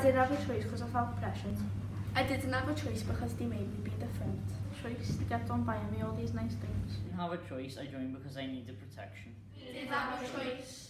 I didn't have a choice because I felt pressured. I didn't have a choice because they made me be different. Choice to get on buying me all these nice things. I Didn't have a choice, I joined because I needed protection. Didn't have a choice.